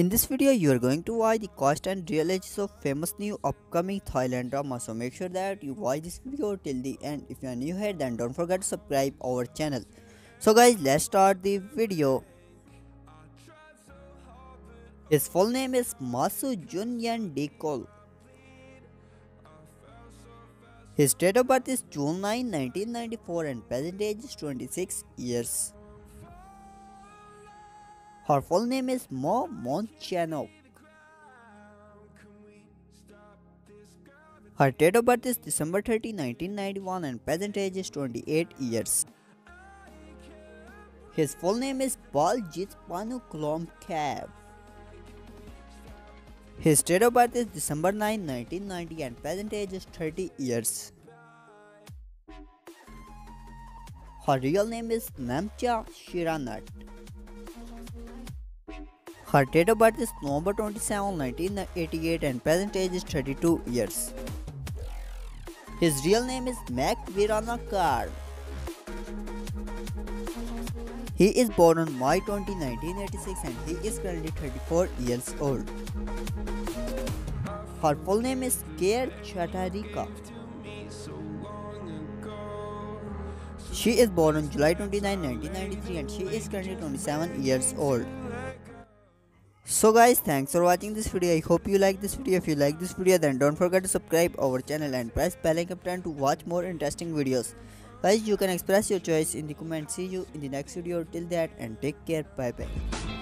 In this video, you are going to watch the cost and real ages of famous new upcoming Thailand drama. So make sure that you watch this video till the end. If you are new here, then don't forget to subscribe our channel. So guys, let's start the video. His full name is Masu Junyan Dekol. His date of birth is June 9, 1994 and present age is 26 years. Her full name is Mo Monchanok. Her date of birth is December 30, 1991 and present age is 28 years. His full name is Baljit Panu Klomkav. His date of birth is December 9, 1990 and present age is 30 years. Her real name is Namcha Shiranat. Her date of birth is November 27, 1988 and present age is 32 years. His real name is Mac Viranakar. He is born on May 20, 1986 and he is currently 34 years old. Her full name is Care Chatarika. She is born on July 29, 1993 and she is currently 27 years old. So guys, thanks for watching this video. I hope you like this video. If you like this video, then don't forget to subscribe our channel and press bell icon to watch more interesting videos. Guys, you can express your choice in the comments. See you in the next video. Till that and take care. Bye bye.